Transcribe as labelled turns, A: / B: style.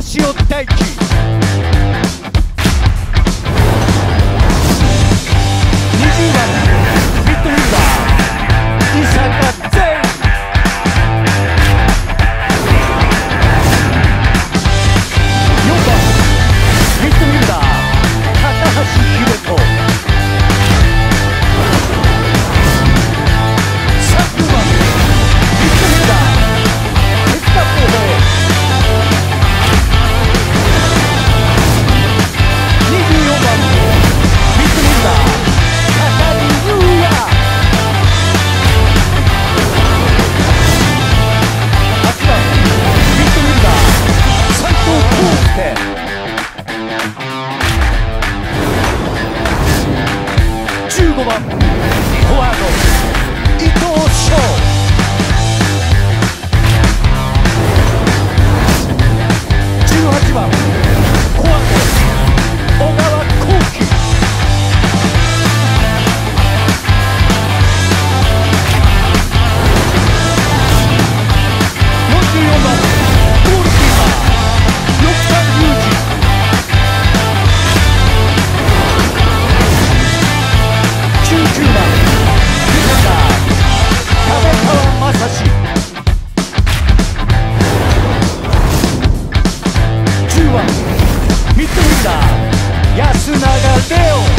A: 私を待15番フォワード。安永レオ